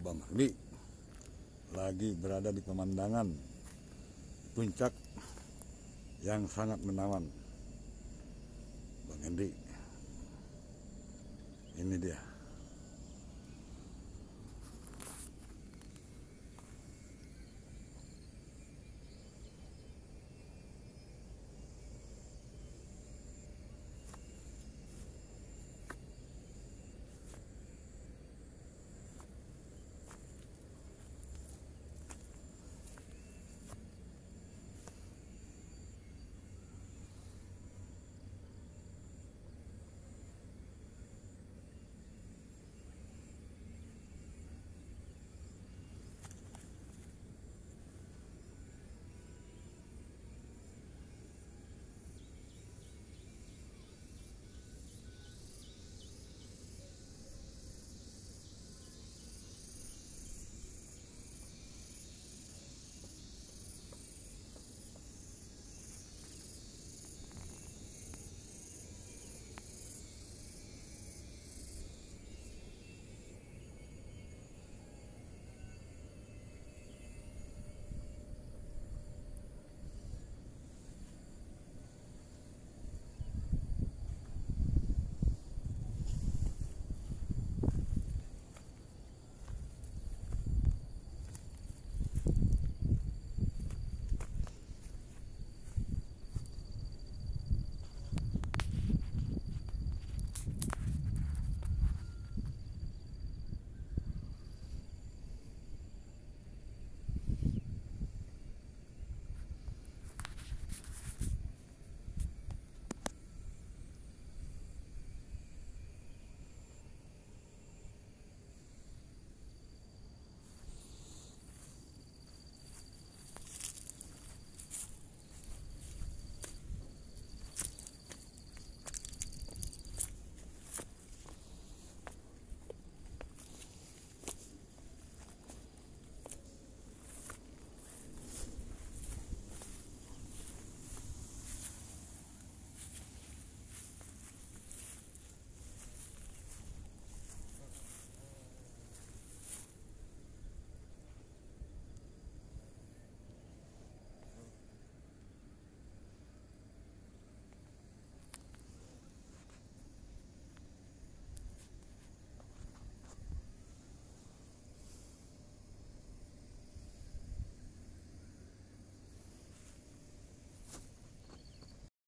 Bang Hendy lagi berada di pemandangan puncak yang sangat menawan. Bang Hendy ini dia.